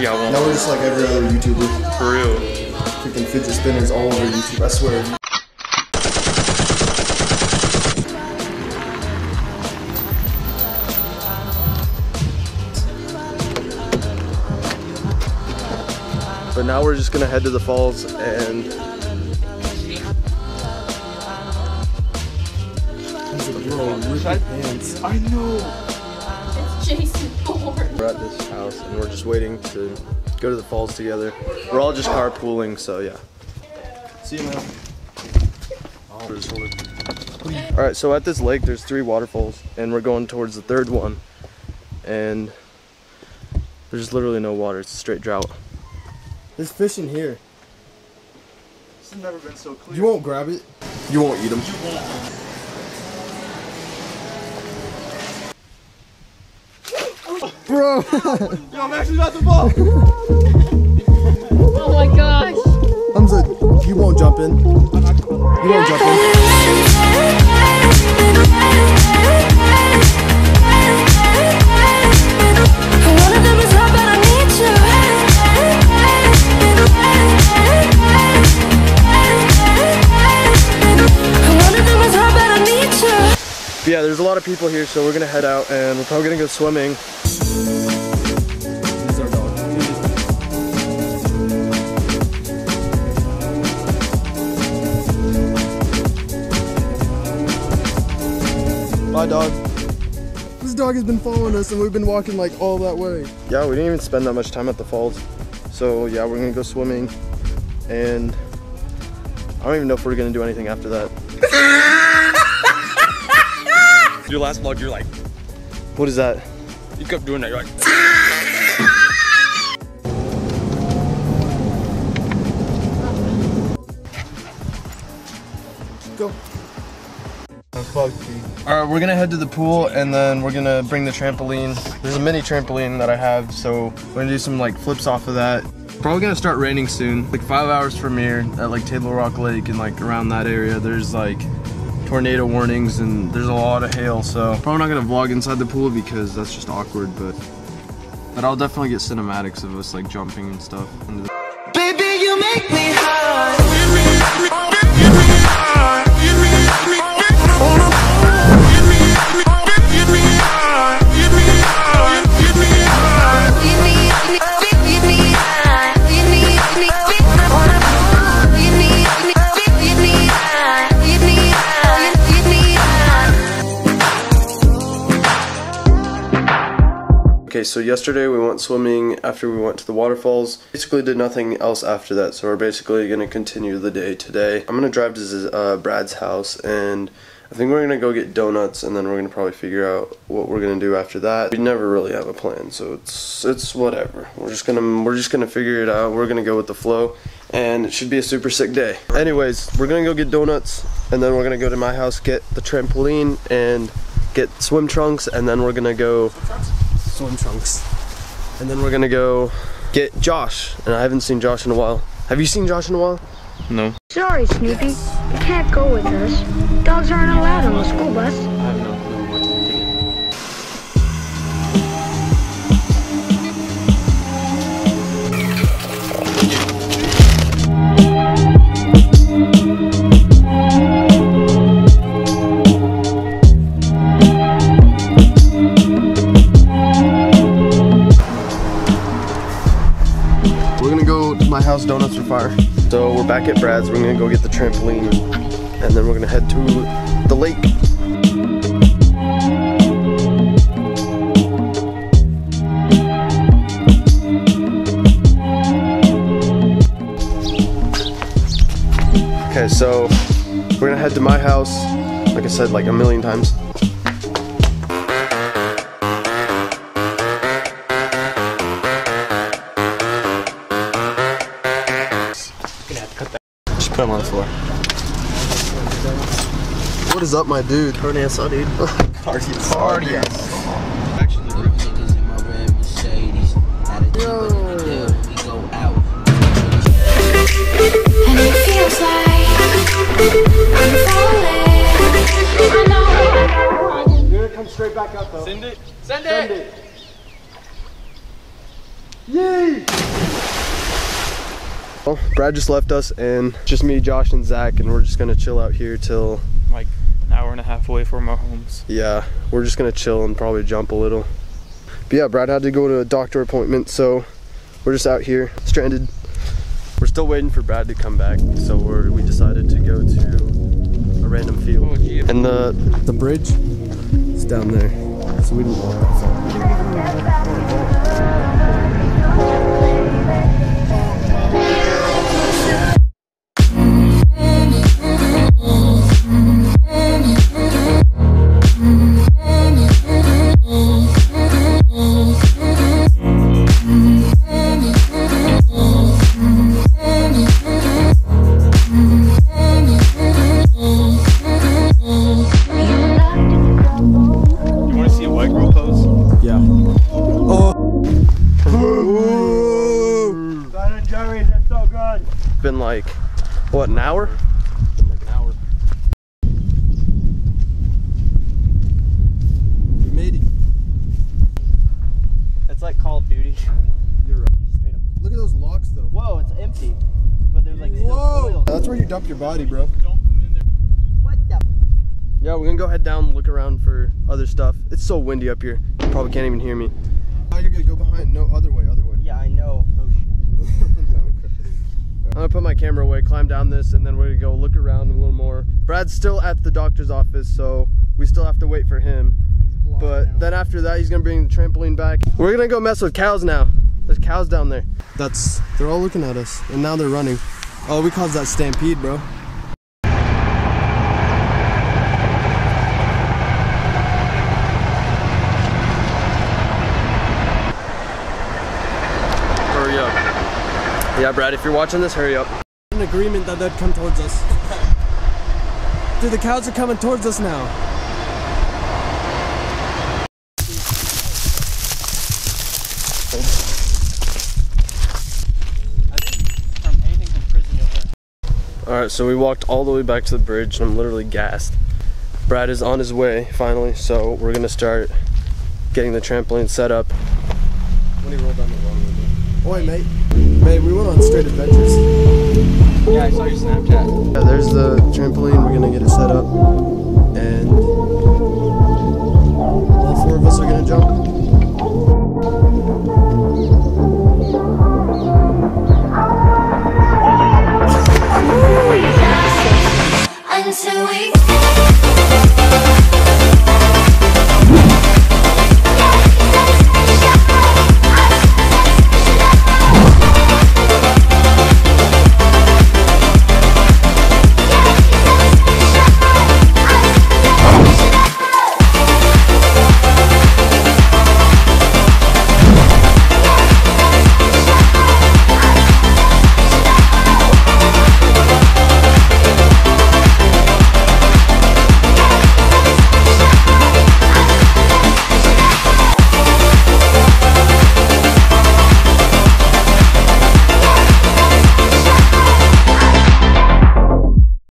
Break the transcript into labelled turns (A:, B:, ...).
A: Yeah, well,
B: Now we're just like every other YouTuber.
A: for real.
B: Freaking fidget spinners all over YouTube. I swear. But now we're just gonna head to the falls and
A: I know.
C: It's Jason Bourne.
B: We're at this house and we're just waiting to go to the falls together. We're all just carpooling, so yeah. See you, man. All right, so at this lake, there's three waterfalls, and we're going towards the third one, and there's literally no water. It's a straight drought. There's fish in here.
A: This has never been so clear.
B: You won't grab it. You won't eat them. Bro,
A: Yo, I'm actually about to fall.
C: Oh my gosh.
B: I'm Hamza, you won't jump in. You won't jump in. People here, so we're gonna head out and we're probably gonna go swimming. These are dogs. Bye, dog. This dog has been following us and we've been walking like all that way. Yeah, we didn't even spend that much time at the falls. So yeah, we're gonna go swimming and I don't even know if we're gonna do anything after that.
A: Your last vlog, you're like,
B: What is that?
A: you kept doing that. You're like,
B: Go. All right, we're gonna head to the pool and then we're gonna bring the trampoline. There's a mini trampoline that I have, so we're gonna do some like flips off of that. Probably gonna start raining soon. Like five hours from here at like Table Rock Lake and like around that area, there's like tornado warnings and there's a lot of hail. So probably not gonna vlog inside the pool because that's just awkward. But but I'll definitely get cinematics of us like jumping and stuff.
D: Baby, you make me
B: Okay, so yesterday we went swimming after we went to the waterfalls. Basically did nothing else after that, so we're basically gonna continue the day today. I'm gonna drive to uh, Brad's house and I think we're gonna go get donuts and then we're gonna probably figure out what we're gonna do after that. We never really have a plan, so it's it's whatever. We're just gonna we're just gonna figure it out. We're gonna go with the flow and it should be a super sick day. Anyways, we're gonna go get donuts and then we're gonna go to my house, get the trampoline and get swim trunks and then we're gonna go swim trunks. And then we're gonna go get Josh. And I haven't seen Josh in a while. Have you seen Josh in a while?
A: no.
E: Sorry, Snoopy. You can't go with us. Dogs aren't allowed on the school bus.
B: Donuts for Fire. So we're back at Brad's. We're gonna go get the trampoline. And then we're gonna head to the lake. Okay, so we're gonna head to my house, like I said, like a million times.
A: Put him on the floor.
B: What is up, my dude?
A: Cardi ass, dude. Cardi ass.
D: And it feels like I'm falling. I know.
B: You're gonna come straight back up though.
A: Send it.
B: Send it. Yay! Well, Brad just left us and just me, Josh, and Zach, and we're just gonna chill out here till
F: like an hour and a half away from our homes.
B: yeah, we're just gonna chill and probably jump a little. But yeah, Brad had to go to a doctor appointment, so we're just out here stranded. We're still waiting for Brad to come back, so we're, we decided to go to a random field.
F: Oh, gee.
B: And the the bridge is down there, so we didn't walk that far. Been like what an hour?
F: Like an hour.
B: We made it.
G: It's like Call of Duty.
B: You're right.
G: Straight up.
B: Look at those locks though.
G: Whoa, it's empty. But there's like still oil.
B: That's where you dump your body, bro.
F: Dump them in there.
G: What the?
B: Yeah, we're gonna go head down and look around for other stuff. It's so windy up here. You probably can't even hear me. Oh, you're gonna go behind. No, other way, other way.
G: Yeah, I know.
B: I'm gonna put my camera away, climb down this, and then we're gonna go look around a little more. Brad's still at the doctor's office, so we still have to wait for him. But then after that, he's gonna bring the trampoline back. We're gonna go mess with cows now. There's cows down there. That's, they're all looking at us, and now they're running. Oh, we caused that stampede, bro. Hurry up. Yeah, Brad, if you're watching this, hurry up. An agreement that they'd come towards us. Dude, the cows are coming towards us now.
G: From anything from prison you'll learn.
B: Alright, so we walked all the way back to the bridge and I'm literally gassed. Brad is on his way finally, so we're gonna start getting the trampoline set up. When he rolled down the wrong window. Mate. Mate, we went on straight adventures.
F: Yeah, I saw your Snapchat.
B: Yeah, there's the trampoline. We're gonna get it set up, and all four of us are gonna jump.